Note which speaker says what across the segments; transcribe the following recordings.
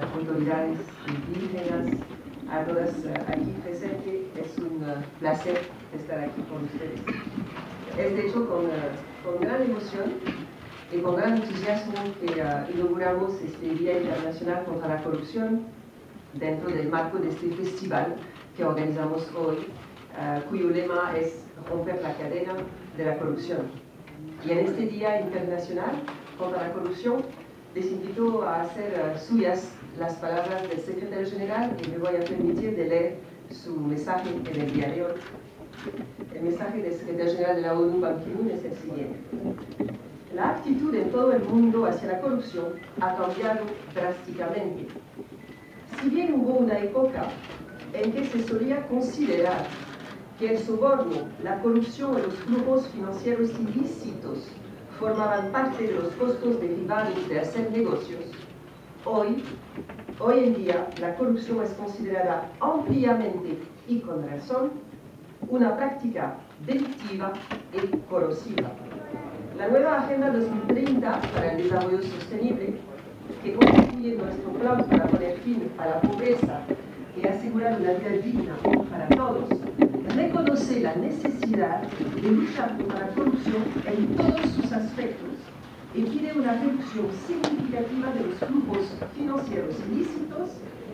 Speaker 1: comunidades indígenas, a todas eh, aquí presentes. Es un eh, placer estar aquí con ustedes. Es de hecho con, eh, con gran emoción y con gran entusiasmo que inauguramos este Día Internacional contra la Corrupción dentro del marco de este festival que organizamos hoy, cuyo lema es romper la cadena de la corrupción. Y en este Día Internacional contra la Corrupción les invito a hacer suyas las palabras del secretario general y me voy a permitir de leer su mensaje en el día de hoy. El mensaje del secretario general de la ONU, Ban Ki-moon, es el siguiente. La actitud en todo el mundo hacia la corrupción ha cambiado drásticamente. Si bien hubo una época en que se solía considerar que el soborno, la corrupción y los grupos financieros ilícitos formaban parte de los costos derivados de hacer negocios, Hoy, hoy en día, la corrupción es considerada ampliamente y con razón una práctica delictiva y corrosiva. La nueva Agenda 2030 para el Desarrollo Sostenible, que constituye nuestro plan para poner fin a la pobreza y asegurar una vida digna para todos, reconoce la necesidad de luchar contra la corrupción en todos sus aspectos y pide una reducción significativa de los flujos financieros ilícitos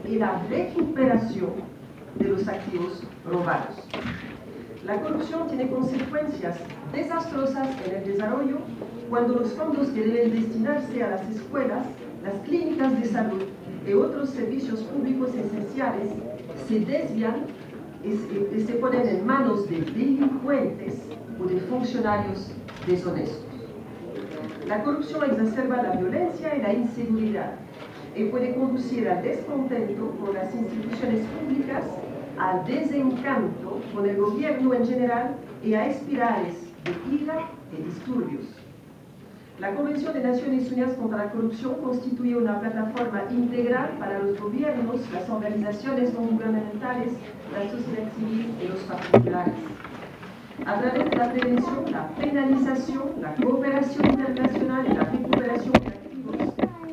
Speaker 1: y la recuperación de los activos robados. La corrupción tiene consecuencias desastrosas en el desarrollo cuando los fondos que deben destinarse a las escuelas, las clínicas de salud y otros servicios públicos esenciales se desvían y se ponen en manos de delincuentes o de funcionarios deshonestos. La corrupción exacerba la violencia y la inseguridad y puede conducir al descontento con las instituciones públicas, al desencanto con el gobierno en general y a espirales de ira y disturbios. La Convención de Naciones Unidas contra la Corrupción constituye una plataforma integral para los gobiernos, las organizaciones no gubernamentales, la sociedad civil y los particulares a través de la prevención, la penalización, la cooperación internacional y la recuperación de activos,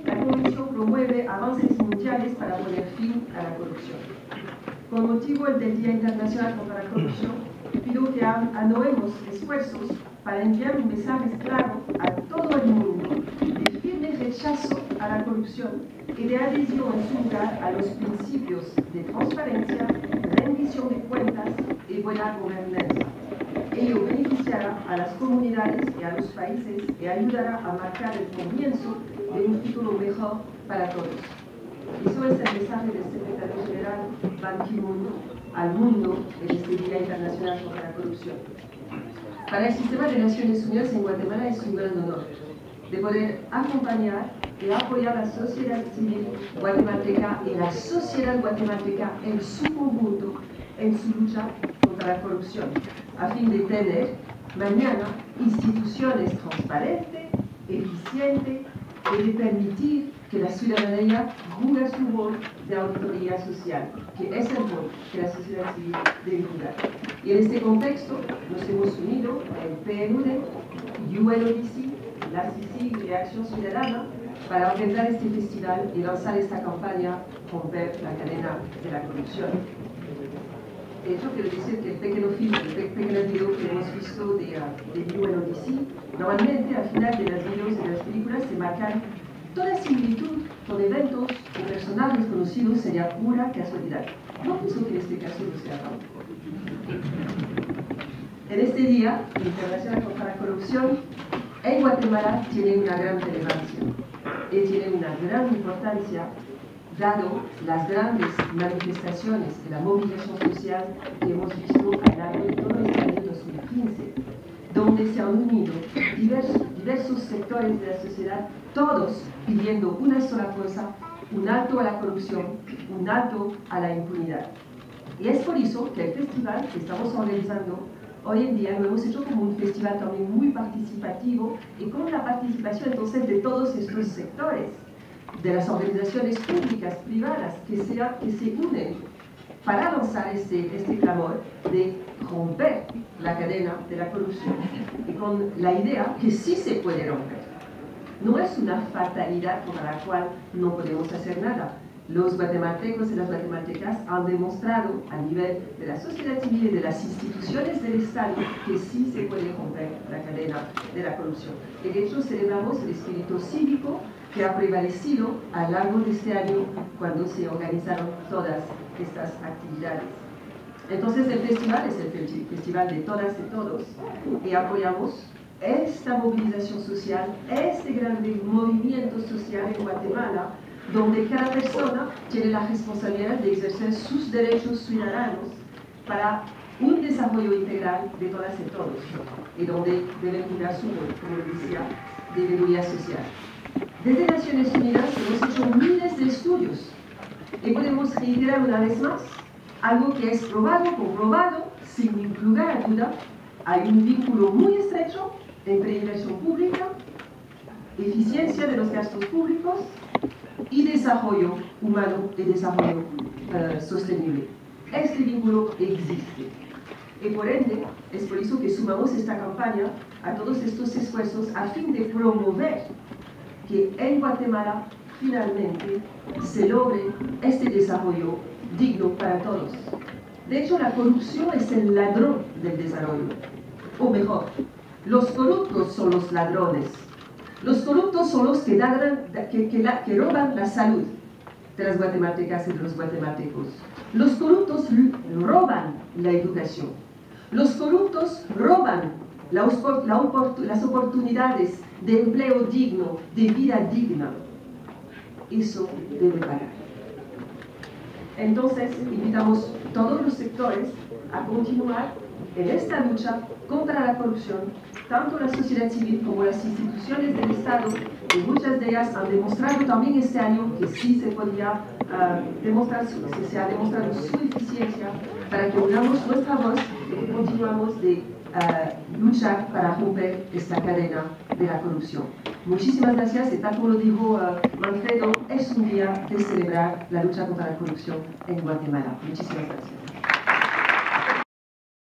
Speaker 1: la Comisión promueve avances mundiales para poner fin a la corrupción. Con motivo del Día Internacional contra la Corrupción, pido que anuemos esfuerzos para enviar un mensaje claro a todo el mundo de firme rechazo a la corrupción y de adhesión en su lugar a los principios de transparencia, rendición de cuentas y buena gobernanza. Ello beneficiará a las comunidades y a los países y ayudará a marcar el comienzo de un futuro mejor para todos. Eso es el mensaje del secretario general Ban Ki-moon al mundo en este Día Internacional contra la Corrupción. Para el Sistema de Naciones Unidas en Guatemala es un gran honor de poder acompañar y apoyar a la sociedad civil guatemalteca y la sociedad guatemalteca en su conjunto en su lucha contra la corrupción, a fin de tener mañana instituciones transparentes, eficientes y de permitir que la ciudadanía juegue su rol de autoridad social, que es el rol que la sociedad civil debe jugar. Y en este contexto nos hemos unido el PNUD, UNODC, la CICI y Acción Ciudadana para organizar este festival y lanzar esta campaña Romper la cadena de la corrupción. De hecho, quiero decir que el pequeño film, el pequeño video que hemos visto de, de UNODC, normalmente al final de los videos de las películas se marcan toda similitud con eventos o personajes conocidos sería pura casualidad. No pienso que este caso no sea tanto. En este Día Internacional contra la Corrupción, en Guatemala tiene una gran relevancia y tiene una gran importancia dado las grandes manifestaciones de la movilización social que hemos visto a lo largo de todo este año 2015, donde se han unido diversos, diversos sectores de la sociedad, todos pidiendo una sola cosa, un alto a la corrupción, un alto a la impunidad. Y es por eso que el festival que estamos organizando hoy en día lo hemos hecho como un festival también muy participativo y con la participación entonces de todos estos sectores de las organizaciones públicas, privadas, que se, que se unen para lanzar este, este clamor de romper la cadena de la corrupción y con la idea que sí se puede romper. No es una fatalidad por la cual no podemos hacer nada, los guatemaltecos y las guatemaltecas han demostrado a nivel de la sociedad civil y de las instituciones del Estado que sí se puede romper la cadena de la corrupción. De hecho celebramos el espíritu cívico que ha prevalecido a lo largo de este año cuando se organizaron todas estas actividades. Entonces el festival es el festival de todas y todos y apoyamos esta movilización social, este grande movimiento social en Guatemala donde cada persona tiene la responsabilidad de ejercer sus derechos ciudadanos para un desarrollo integral de todas y todos, y donde deben cuidar su como decía, de memoria social. Desde Naciones Unidas hemos hecho miles de estudios y podemos reiterar una vez más algo que es probado, comprobado, sin lugar a duda, hay un vínculo muy estrecho entre inversión pública, eficiencia de los gastos públicos y desarrollo humano y desarrollo uh, sostenible. Este vínculo existe. Y por ende, es por eso que sumamos esta campaña a todos estos esfuerzos a fin de promover que en Guatemala finalmente se logre este desarrollo digno para todos. De hecho, la corrupción es el ladrón del desarrollo. O mejor, los corruptos son los ladrones los corruptos son los que, que, roban la salud de las guatemaltecas y de los guatemaltecos. Los corruptos roban la educación. Los corruptos roban las oportunidades de empleo digno, de vida digna. Eso debe parar. Entonces, invitamos a todos los sectores a continuar en esta lucha contra la corrupción, tanto la sociedad civil como las instituciones del Estado, y muchas de ellas han demostrado también este año que sí se podía ah, demostrar, se ha demostrado su eficiencia para que unamos nuestra voz y continuamos de luchar para romper esta cadena de la corrupción. Muchísimas gracias y tal como lo dijo Manfredo, es un día de celebrar la lucha contra la corrupción en Guatemala? Muchísimas gracias.